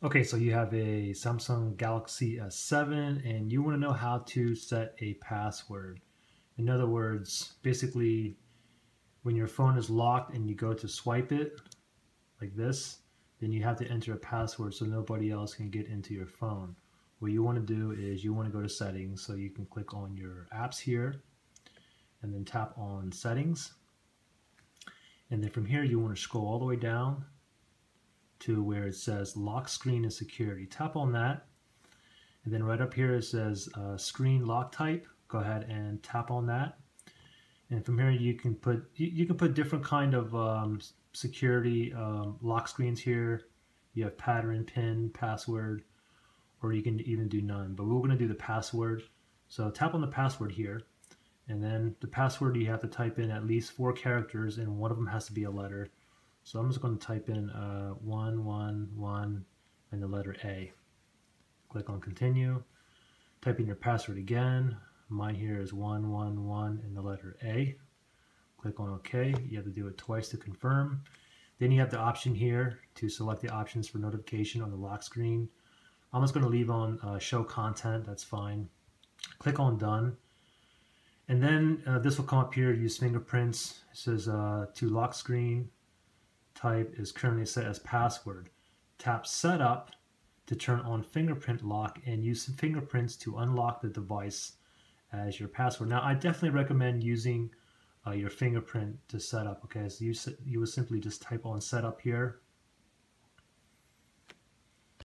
Okay, so you have a Samsung Galaxy S7 and you want to know how to set a password. In other words, basically when your phone is locked and you go to swipe it like this, then you have to enter a password so nobody else can get into your phone. What you want to do is you want to go to settings so you can click on your apps here and then tap on settings. And then from here you want to scroll all the way down to where it says lock screen and security. Tap on that. And then right up here it says uh, screen lock type. Go ahead and tap on that. And from here you can put you, you can put different kind of um, security um, lock screens here. You have pattern, pin, password, or you can even do none. But we're going to do the password. So tap on the password here. And then the password you have to type in at least four characters and one of them has to be a letter. So I'm just going to type in uh, 111 and the letter A. Click on continue. Type in your password again. Mine here is 111 and the letter A. Click on OK. You have to do it twice to confirm. Then you have the option here to select the options for notification on the lock screen. I'm just going to leave on uh, show content. That's fine. Click on done. And then uh, this will come up here, use fingerprints. It says uh, to lock screen, type is currently set as password. Tap setup to turn on fingerprint lock and use some fingerprints to unlock the device as your password. Now I definitely recommend using uh, your fingerprint to set up. Okay, so you, you would simply just type on setup here